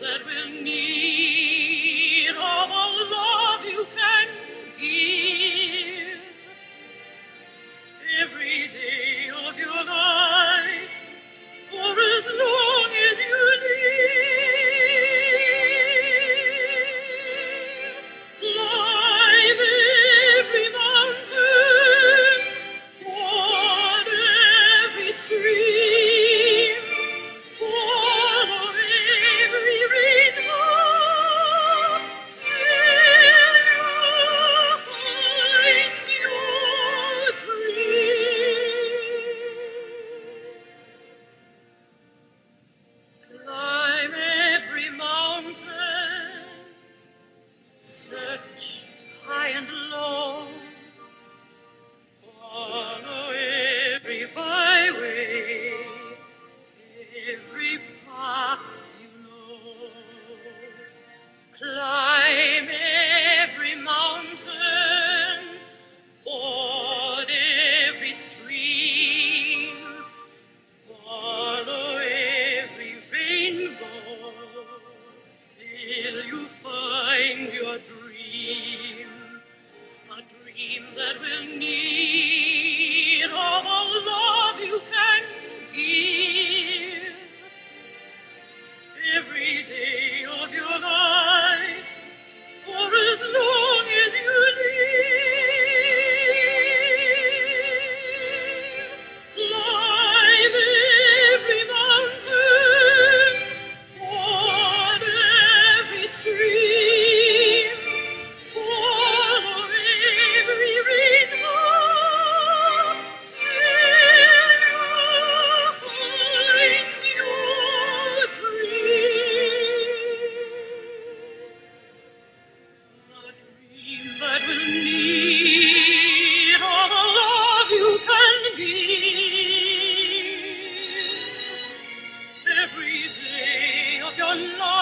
that will need. Dream that will need no